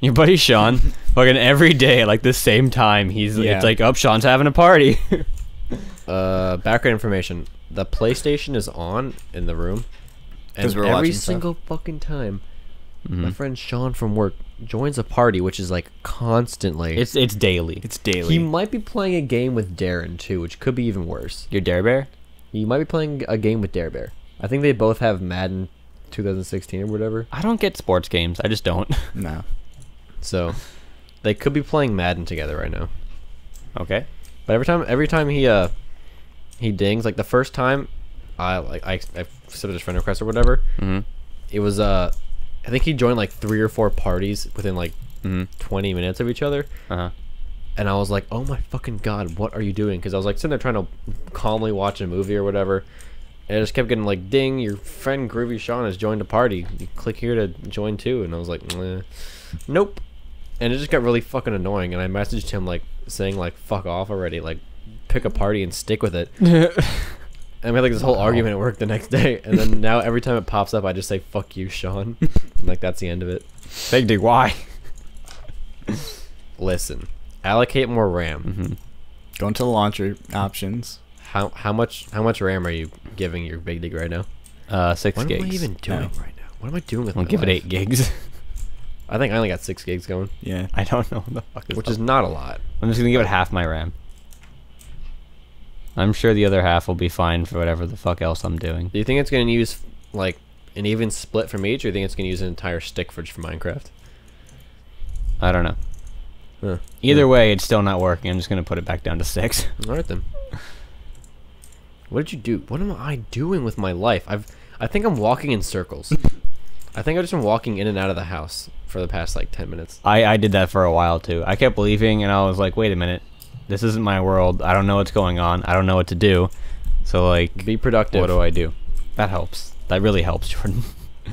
Your buddy Sean, fucking every day, like the same time, he's Yeah. it's like, oh, Sean's having a party. Uh, background information. The PlayStation is on in the room, And we're every watching stuff. single fucking time, Mm-hmm. my friend Sean from work joins a party, which is like constantly. it's it's daily. It's daily. he might be playing a game with Darren too, which could be even worse. Your Dare Bear? He might be playing a game with Dare Bear. I think they both have Madden 2016 or whatever. I don't get sports games. I just don't. no. So they could be playing Madden together right now. okay. But every time, every time he uh he dings, like the first time, I like I I accepted his friend request or whatever. Mm-hmm. It was uh, I think he joined like three or four parties within like Mm-hmm. 20 minutes of each other, Uh huh. and I was like, oh my fucking god, what are you doing? Because I was like sitting there trying to calmly watch a movie or whatever. And I just kept getting like, ding, your friend Groovy Sean has joined a party. You click here to join too. And I was like, "Meh. nope. And it just got really fucking annoying. And I messaged him like saying like, fuck off already. Like, pick a party and stick with it. And we had like this whole argument at work the next day. And then now every time it pops up, I just say, fuck you, Sean. and like, that's the end of it. Big dig. Why? Listen, allocate more RAM. Mm-hmm. Go into the launcher options. How how much how much RAM are you giving your big dig right now? Uh, six What gigs. What am I even doing No. right now? What am I doing with I'll my give it eight gigs. I think I only got six gigs going, Yeah. I don't know what the fuck is which is not a lot. I'm just gonna give it half my RAM. I'm sure the other half will be fine for whatever the fuck else I'm doing. Do you think it's gonna use like an even split from each, or do you think it's gonna use an entire stick for for Minecraft? I don't know. Huh. Either way, it's still not working. I'm just gonna put it back down to six. All right then. What did you do? What am I doing with my life? I've I think I'm walking in circles. I think I've just been walking in and out of the house for the past like ten minutes. I I did that for a while too. I kept leaving, and I was like, wait a minute, this isn't my world. I don't know what's going on. I don't know what to do. So like, Be productive. what do I do? That helps. That really helps, Jordan.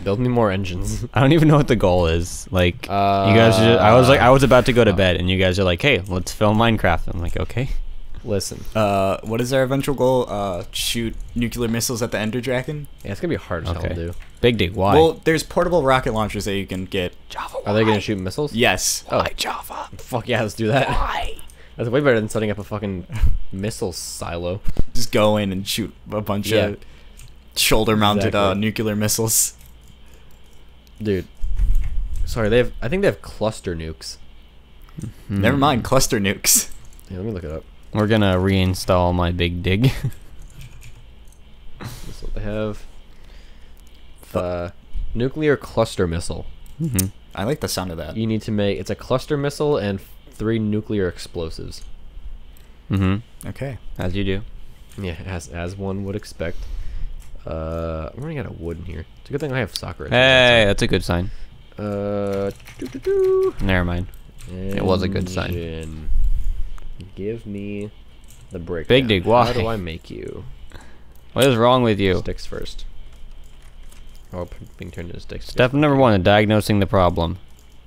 Build me more engines. I don't even know what the goal is. Like, Uh, you guys, are, I was like, I was about to go to bed, and you guys are like, hey, let's film Minecraft. I'm like, okay. Listen, Uh, what is our eventual goal? Uh, shoot nuclear missiles at the Ender Dragon. yeah, it's gonna be hard as hell Okay. to do. Big dig. Why? Well, there's portable rocket launchers that you can get. Java. Are they gonna shoot missiles? Yes. Oh. Java? Fuck yeah, let's do that. Why? That's way better than setting up a fucking missile silo. Just go in and shoot a bunch Yeah. of shoulder-mounted uh, nuclear missiles. Dude. Sorry, they have I think they have cluster nukes. Hmm. Never mind, cluster nukes. Yeah, let me look it up. We're gonna reinstall my big dig. That's what they have. Uh, nuclear cluster missile. hmm I like the sound of that. You need to make it's a cluster missile and three nuclear explosives. hmm Okay. As you do. Yeah, as as one would expect. Uh, I'm running out of wood in here. It's a good thing I have soccer. Hey, that's a good sign. Uh, doo-doo-doo. Never mind. It was a good sign. Engine. Give me the brick. Big dig, why? How do I make you? What is wrong with you? Sticks first. Oh, p- being turned into sticks. Step number one: diagnosing the problem.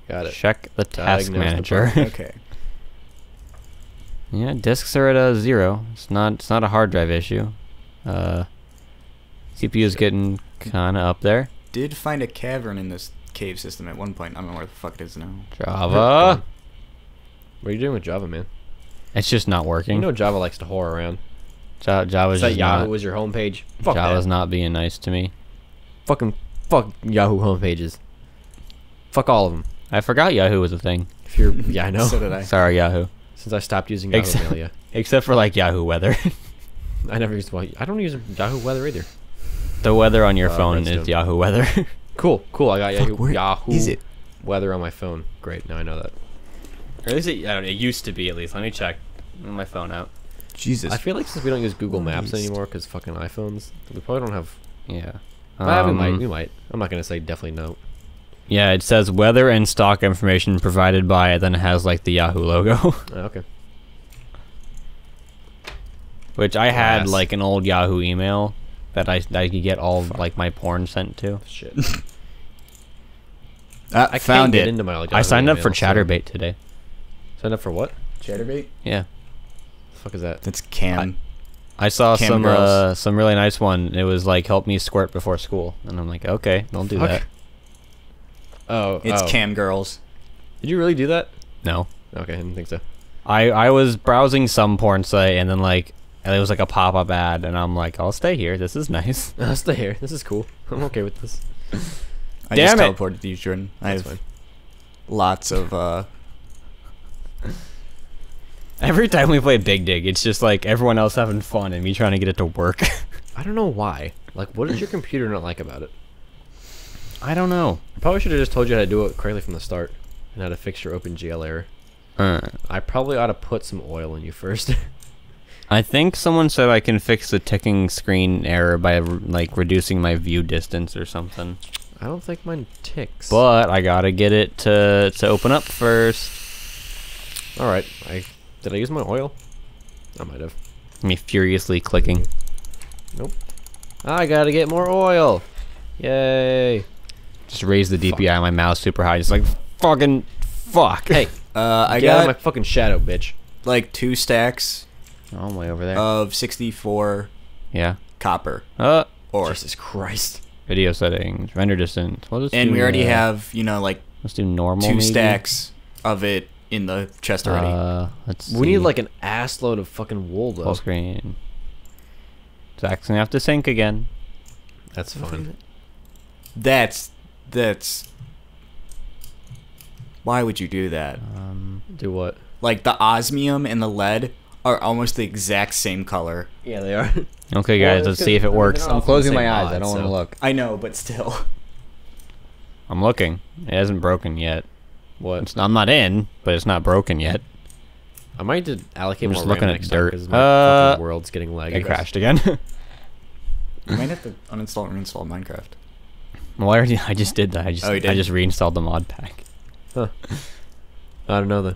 Got it. Check the task Diagnose the manager. Okay. yeah, disks are at a zero. It's not. It's not a hard drive issue. Uh, CPU is getting kind of up there. Did find a cavern in this cave system at one point. I don't know where the fuck it is now. Java. What are you doing with Java, man? It's just not working. You know Java likes to whore around. Ja- Java's Is that just Yahoo not. was your homepage? Fuck Java's that. not being nice to me. Fucking fuck Yahoo homepages. Fuck all of them. I forgot Yahoo was a thing. If you're, yeah, I know. So did I. Sorry, Yahoo. Since I stopped using Yahoo Except- Mail, yeah. Except for like Yahoo Weather. I never used. Well, I don't use Yahoo Weather either. the weather on your Uh, phone Redstone. is Yahoo Weather. Cool, cool. I got Fuck, Yahoo, where Yahoo is it? Weather on my phone. Great, now I know that. or at least it, I don't know, it used to be at least. Let me check my phone out. Jesus. I feel like since we don't use Google Maps Christ. anymore because fucking iPhones, we probably don't have. Yeah. Ah, we might. Um, We might. I'm not gonna say definitely no. Yeah, it says weather and stock information provided by, then it has like the Yahoo logo, Ah, okay. which I had Class. like an old Yahoo email that I that I could get all like my porn sent to. Shit. Ah, I found it. into my. Like, I Yahoo signed up for email, so- Chaturbate today. Signed up for what? Chaturbate. Yeah. The fuck is that? That's Cam. I saw Cam some uh, some really nice one. It was like help me squirt before school, and I'm like, okay, don't do Fuck. that. Oh, It's oh. Cam girls. Did you really do that? No. Okay, I didn't think so. I I was browsing some porn site and then like and it was like a pop up ad and I'm like I'll stay here. This is nice. I'll stay here. This is cool. I'm okay with this. I Damn just it. teleported to you, Jordan. I That's have fine. lots of uh Every time we play Big Dig, it's just like everyone else having fun and me trying to get it to work. I don't know why. Like, what does your computer not like about it? I don't know. I probably should have just told you how to do it correctly from the start and how to fix your OpenGL error. Uh, I probably ought to put some oil in you first. I think someone said I can fix the ticking screen error by like reducing my view distance or something. I don't think mine ticks. But I gotta get it to to open up first. all right, I did I use my oil? I might have. Me furiously clicking. Nope. I gotta get more oil. Yay! Just raise the DPI on my mouse super high. Just like fucking fuck. Hey, uh I get out of my fucking shadow, bitch. like two stacks Oh, I'm way over there. of 64 yeah. copper Uh, ore. Jesus Christ. video settings, render distance. We'll just And do, we already uh, have, you know, like Let's do normal. two maybe? stacks of it in the chest already. Uh, let's. We need like an ass load of fucking wool though. full screen. Zach's gonna have to sync again. That's fine. that's that's why would you do that? Um, Do what? Like the osmium and the lead are almost the exact same color. Yeah, they are. okay, guys, it's let's see if it works. I'm closing my eyes. I don't want to look. I know, but still. I'm looking. It hasn't broken yet. What? It's, I'm not in, but it's not broken yet. I might just allocate I'm more just looking RAM at next time dirt. 'cause my Uh, fucking world's getting laggy. It crashed again. You might have to uninstall and reinstall Minecraft. well, I already. I just did that. I just. Oh, you I did? just reinstalled the mod pack. I don't know then.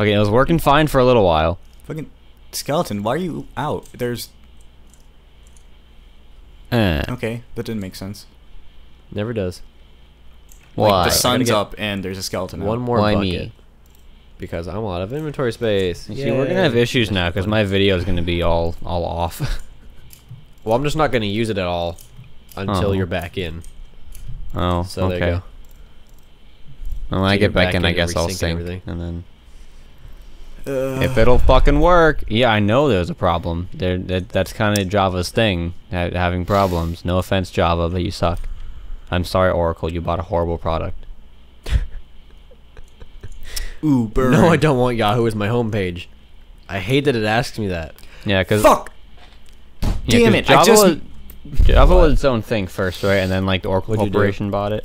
Okay, it was working fine for a little while. Fucking skeleton, why are you out? There's Uh, okay, that didn't make sense. Never does. Why? Like the sun's up and there's a skeleton. One out. more Why bucket. me? Because I'm out of inventory space. You See, we're gonna have issues now because my video is gonna be all all off. Well, I'm just not gonna use it at all until Oh. you're back in. oh, So okay. there you go. When I get back back in, I guess I'll resync and sync, everything. and then Ugh. if it'll fucking work. Yeah, I know there's a problem. There, that, that's kind of Java's thing, ha- having problems. No offense, Java, but you suck. I'm sorry, Oracle. You bought a horrible product. Ooh, burn. No, I don't want Yahoo as my homepage. I hate that it asks me that. Yeah, because Fuck. Damn it, I Java just- was, Java was its own thing first, right? And then like the Oracle What'd? Corporation bought it.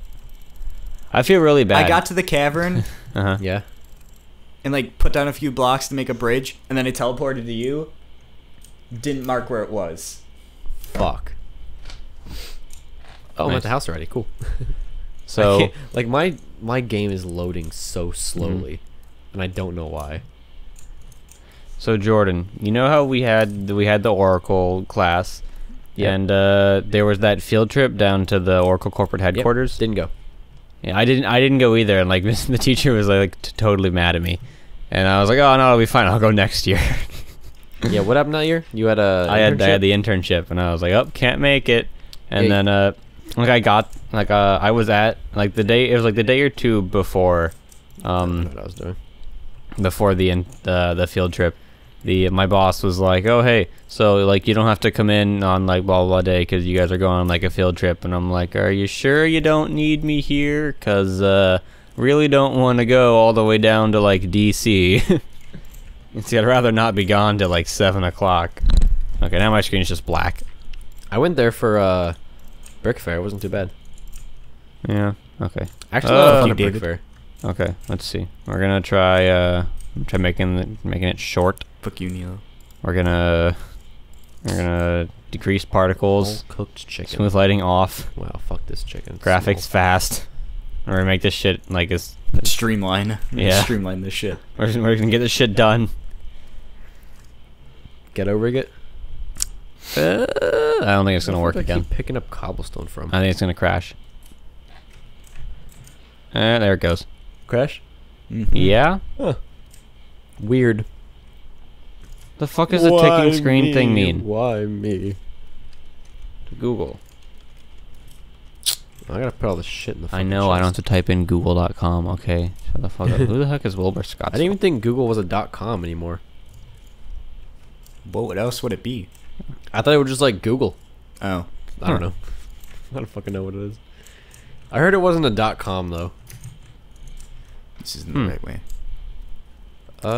I feel really bad. I got to the cavern Uh huh. Yeah. and like put down a few blocks to make a bridge, and then I teleported to you. Didn't mark where it was. Fuck. Oh, I'm at the house already. Cool. So like my my game is loading so slowly, and I don't know why. So Jordan, you know how we had we had the Oracle class, Yep. and uh, there was that field trip down to the Oracle corporate Yep, headquarters. Didn't go. Yeah, I didn't I didn't go either, and like the teacher was like t- totally mad at me, and I was like, oh no, it'll be fine. I'll go next year. yeah. What happened that year? You had a. I had I had the internship, and I was like, oh, can't make it, and Yeah, then uh, like I got like uh, I was at like the day it was like the day or two before, um, what I was doing. before the in, the the field trip, the my boss was like, "Oh hey, so like you don't have to come in on like blah blah, blah day because you guys are going on like a field trip." And I'm like, "Are you sure you don't need me here? Cause uh, really don't want to go all the way down to like DC. See, I'd rather not be gone till like seven o'clock. Okay, now my screen's just black. I went there for uh, Brick Fair. Wasn't too bad. Yeah. Okay. Actually, Uh, not a fun you, Brick Fair. Okay. Let's see. We're gonna try uh try making the, making it short. Fuck you, Nilo. We're gonna we're gonna decrease particles. Whole cooked chicken. Smooth lighting off. Wow, fuck this chicken. Graphics small. fast. We're gonna make this shit like as Streamline. Yeah. Streamline this shit. we're, gonna we're gonna get this shit done. Ghetto rig it. Uh, I don't think it's gonna work the I again. keep picking up cobblestone from. I think it's gonna crash. Uh, there it goes. Crash. Mhm. Yeah. Weird. The fuck is the ticking screen thing mean? Why me? Google. I gotta put all this shit in the. I fucking know I don't have to type in google.com, okay? Shut the fuck up. Who the heck is Wilbur Scott? I didn't even think Google was a dot com anymore. What else would it be? I thought it was just like Google. Oh, I don't know. I don't fucking know what it is. I heard it wasn't a dot com though. this isn't Hmm. the right way. Uh.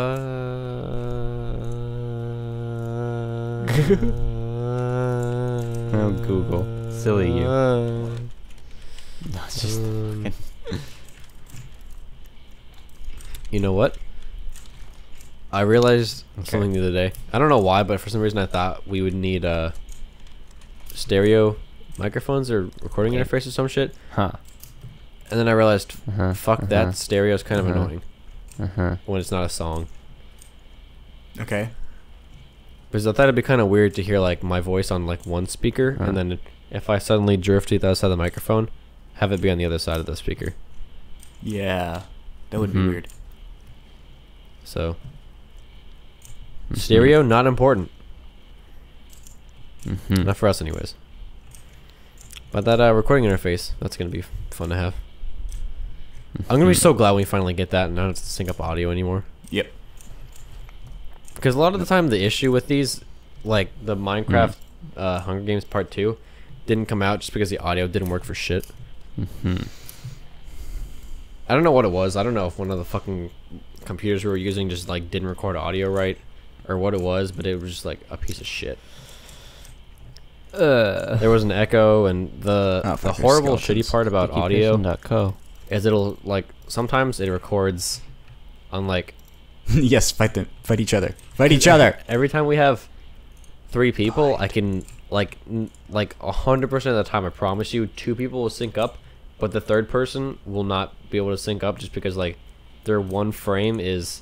Oh, Google. Silly you. Uh, No, it's just um, you know what? I realized Okay. something the other day. I don't know why, but for some reason I thought we would need uh, stereo microphones or recording Okay. interface or some shit. huh. And then I realized, Uh-huh. fuck uh-huh, that, stereo's kind of Uh-huh. annoying Uh-huh. when it's not a song. Okay. Because I thought it'd be kind of weird to hear like my voice on like one speaker, Huh. and then if I suddenly drift to the other side of the microphone, have it be on the other side of the speaker. Yeah, that would Mhm. be weird. So Mhm. stereo not important, Mhm. not for us anyways. But that uh, recording interface, that's gonna be fun to have. I'm gonna be Mhm. so glad when we finally get that and not have to sync up audio anymore. Yep. Because a lot of the time, the issue with these, like the Minecraft uh, Hunger Games Part Two, didn't come out just because the audio didn't work for shit. Mhm. I don't know what it was. I don't know if one of the fucking computers we were using just like didn't record audio right, or what it was, but it was just like a piece of shit. Uh. There was an echo, and the Oh, the horrible skeletons. shitty part about audio Co. is it'll like sometimes it records on like yes, fight them. Fight each other. Fight each other. every time we have three people, I can like n- like a hundred percent of the time. I promise you, two people will sync up, but the third person will not be able to sync up just because like their one frame is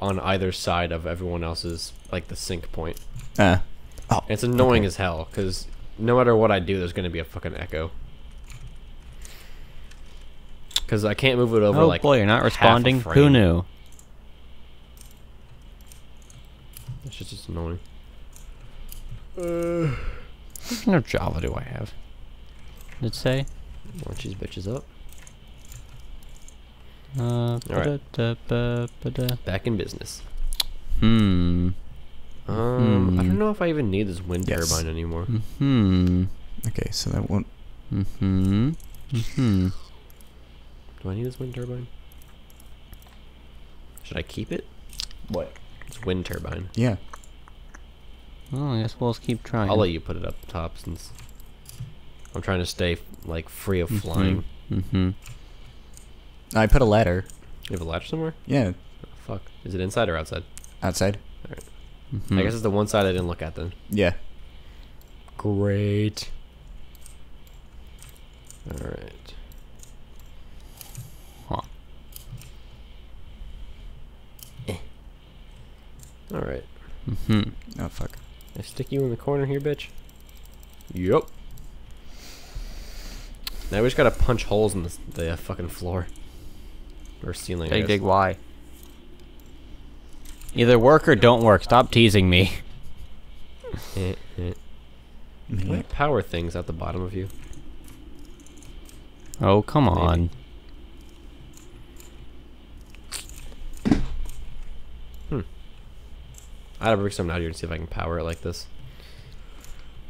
on either side of everyone else's like the sync point. Uh. Oh. And it's annoying okay. as hell because no matter what I do, there's gonna be a fucking echo. Because I can't move it over oh like boy, you're not responding. Who knew? It's just, just annoying. What kind of Java do I have? Did it say? Launch these bitches up. Uh, Alright. ba-da-da, ba-ba-da. Back in business. Hmm. Um, I Hmm. don't know if I even need this wind Yes. turbine anymore. Hmm. Okay, so that won't. Hmm. Hmm. Do I need this wind turbine? Should I keep it? What? It's wind turbine. Yeah. Well, I guess we'll just keep trying. I'll let you put it up top since I'm trying to stay like free of Mhm. flying. Mm-hmm. I put a ladder. You have a ladder somewhere? Yeah, Oh, fuck. Is it inside or outside? outside. mm-hmm. I guess it's the one side I didn't look at then. Yeah. Great. Alright. Huh. Eh. Alright. Mm-hmm. Oh fuck. I stick you in the corner here, bitch? Yup. Now we just gotta punch holes in the, the uh, fucking floor. Or ceiling, I Dig, guess. why? Either work or don't work. Stop teasing me. Eh. I power things at the bottom of you? Oh, come Maybe. on. I gotta bring something out here and see if I can power it like this.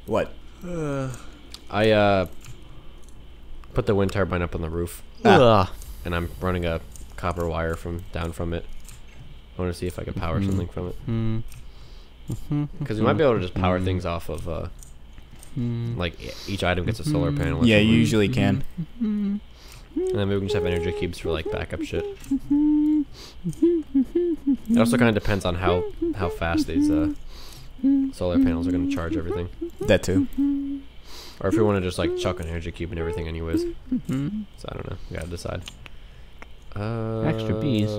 What? I uh put the wind turbine up on the roof Ugh. and I'm running a copper wire from down from it. I want to see if I can power Mhm. something from it Hmm. Mhm, because we might be able to just power mhm, things off of uh mhm, like each item gets a solar panel. Yeah, you usually can. And then maybe we can just have energy cubes for like backup shit. It also kind of depends on how how fast these uh solar panels are gonna charge everything, That too. or if we want to just like chuck an energy cube and everything anyways. So I don't know. We gotta decide. Uh, Extra bees.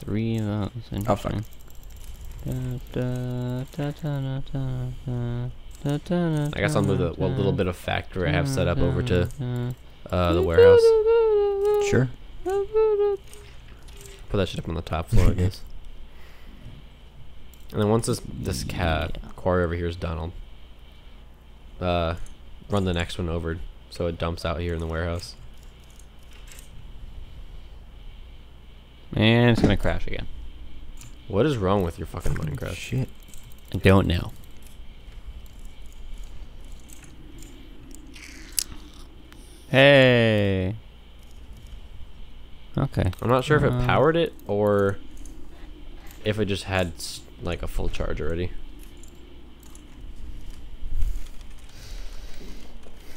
Three of those. Oh, fuck. I guess I'll move the da, what little bit of factory I have set up over to uh, the warehouse. Sure. Put that shit up on the top floor, I guess. And then once this this cat Yeah. quarry over here is done, I'll uh, run the next one over so it dumps out here in the warehouse. And it's gonna crash again. What is wrong with your fucking Minecraft? Shit. I don't know. Hey. Okay. I'm not sure if it Uh, powered it or if it just had like a full charge already.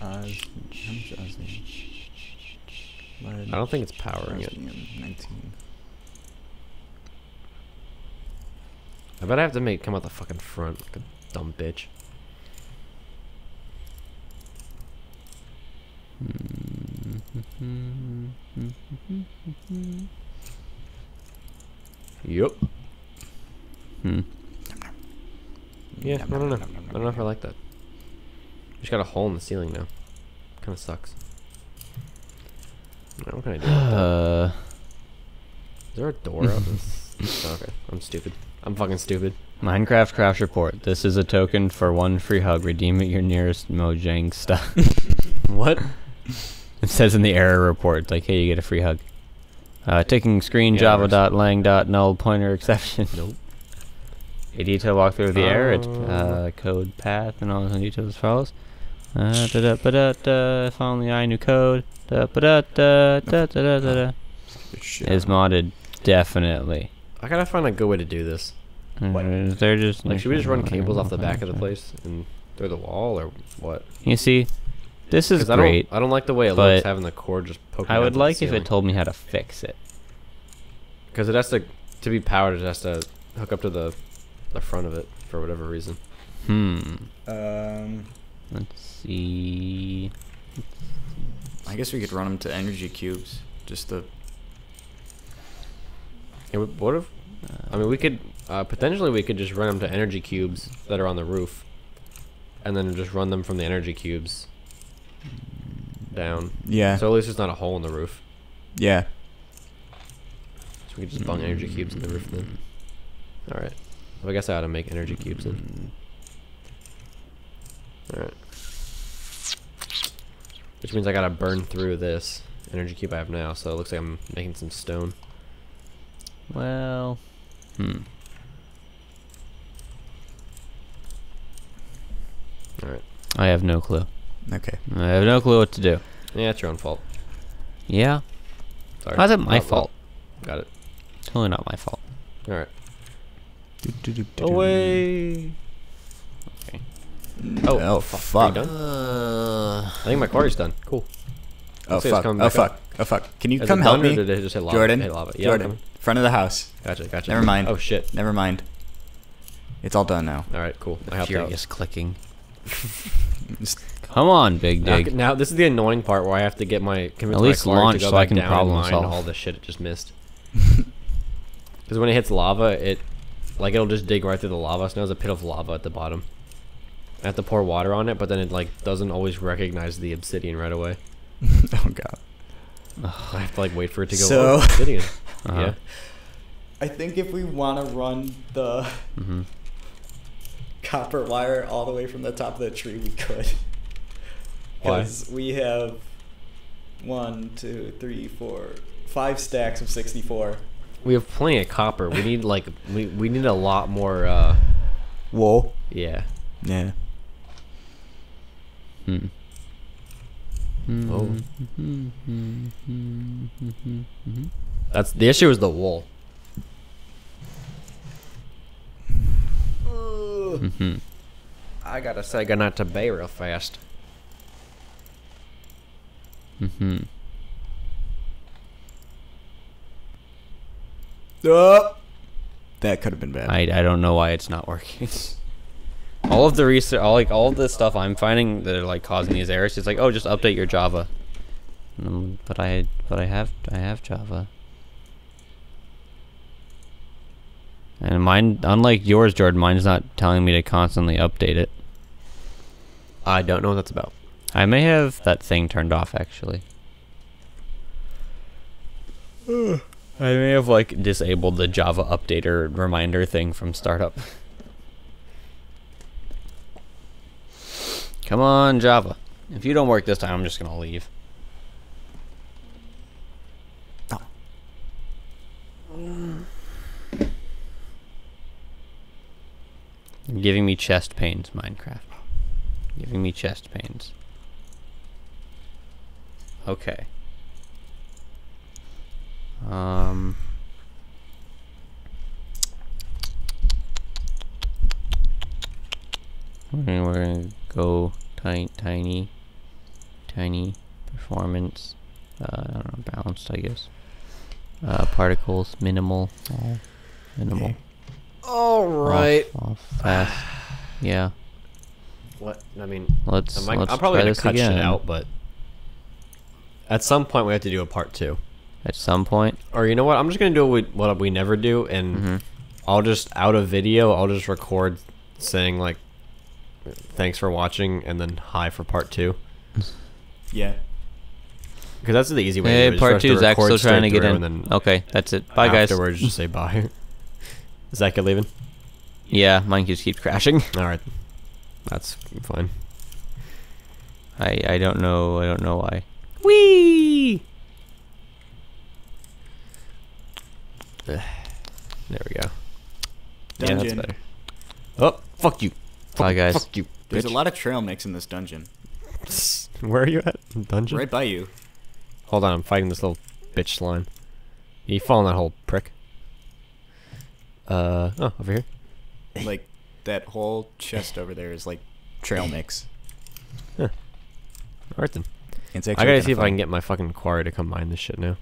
Oz, how much Oz I don't think it's powering it. 19. I bet I have to make come out the fucking front like a dumb bitch. Yup. Hmm. Yeah, I don't know. I don't know if I like that. Just got a hole in the ceiling now. Kind of sucks. What can I do? Uh, Is there a door out this? Oh, okay, I'm stupid. I'm fucking stupid. Minecraft Crash Report. This is a token for one free hug. Redeem at your nearest Mojang stuff. What? It says in the error report, like, hey, you get a free hug. Uh, taking screen Yeah, java dot lang dot null pointer exception. Nope. A detailed walkthrough of the error, it's, Uh. uh, code path, and all the details as follows. Uh, da da ba da da. Finally, I new code. Da ba da da da da da da da. Shit. Is modded definitely. I gotta find a good way to do this. What? Uh, They're just Like, should we just run cables off the back of the place and through the wall, or what? You see, this is 'Cause I great. don't, I don't like the way it looks having the cord just poking. I would like if it told me how to fix it. Because it has to, to be powered, it has to hook up to the, the front of it for whatever reason. Hmm. Um, Let's see. I guess we could run them to energy cubes. Just the. Yeah, what if? I mean, we could uh, potentially we could just run them to energy cubes that are on the roof, and then just run them from the energy cubes down. Yeah. So at least there's not a hole in the roof. yeah. So we could just bung energy cubes in the roof then. All right. Well, I guess I ought to make energy cubes then. All right. Which means I gotta burn through this energy cube I have now. So it looks like I'm making some stone. Well. Hmm. All right. I have no clue. Okay. I have no clue what to do. Yeah, it's your own fault. Yeah. Sorry. How's it my Oh, well, fault? Got it. Totally not my fault. All right. Away. Okay. Oh, Oh, fuck. fuck. Are you done? I think my quarry's done. Cool. Oh Looks like it's fuck! Oh back fuck! up. Oh fuck! Can you Is come it help me, did it just hit lava? Jordan? Hit lava. Yeah, Jordan, front of the house. Gotcha. Gotcha. Never mind. Oh shit. Never mind. It's all done now. All right. Cool. I helped Furious out. clicking. Come on, Big Dig. now this is the annoying part where I have to get my convince At least quarry launch to go so I can down problem solve. all the shit it just missed. Because when it hits lava, it like it'll just dig right through the lava. So now there's a pit of lava at the bottom. I have to pour water on it, but then it like doesn't always recognize the obsidian right away. oh god. I have to like wait for it to go. So- oh, obsidian. Uh-huh. Yeah. I think if we want to run the hmm copper wire all the way from the top of the tree, we could. Why? Because we have one, two, three, four, five stacks of sixty-four. We have plenty of copper. We need like we we need a lot more. uh Whoa. Yeah. Yeah. Hmm. Oh. Mm-hmm. That's the issue. Is the wool. hmm I gotta say, got not to bay real fast. hmm Uh, that could have been bad. I, I don't know why it's not working. all of the research, all like all of the stuff I'm finding that are like causing these errors, it's like, oh, just update your Java. Um, but I but I have I have Java. And mine, unlike yours, Jordan, mine's not telling me to constantly update it. I don't know what that's about. I may have that thing turned off actually. I may have like disabled the Java updater reminder thing from startup. Come on, Java. If you don't work this time, I'm just gonna leave. Oh. You're giving me chest pains, Minecraft. Giving me chest pains. Okay. Um. We're gonna go tiny, tiny, tiny performance. Uh, I don't know, balanced, I guess. Uh, particles, minimal, all, minimal. All off- Off, fast. Yeah. What? I mean, Let's. I'm, like- let's I'm probably gonna cut again. shit out, but at some point we have to do a part two. At some point. Or you know what? I'm just gonna do what we, never do, and Mhm. I'll just out of video. I'll just record saying like, "Thanks for watching," and then "Hi" for part two. Yeah. Because that's the easy way. to Hey, do part have to two. Zach's record still trying to get in. And then Okay, that's it. Bye, guys. afterwards, just say bye. Zach, you leaving? Yeah, mine just keeps crashing. All right, that's fine. I I don't know. I don't know why. Whee! There we go. Yeah, that's better. Oh, fuck you. Bye, guys. Fuck you. There's a lot of trail mix in this dungeon. Where are you at? Dungeon? Right by you. Hold on, I'm fighting this little bitch slime. You fall in that hole, prick. Uh, oh, over here. Like that whole chest over there is like trail mix. Alright then. I gotta kinda see if I can get my fucking quarry to come mine this shit now.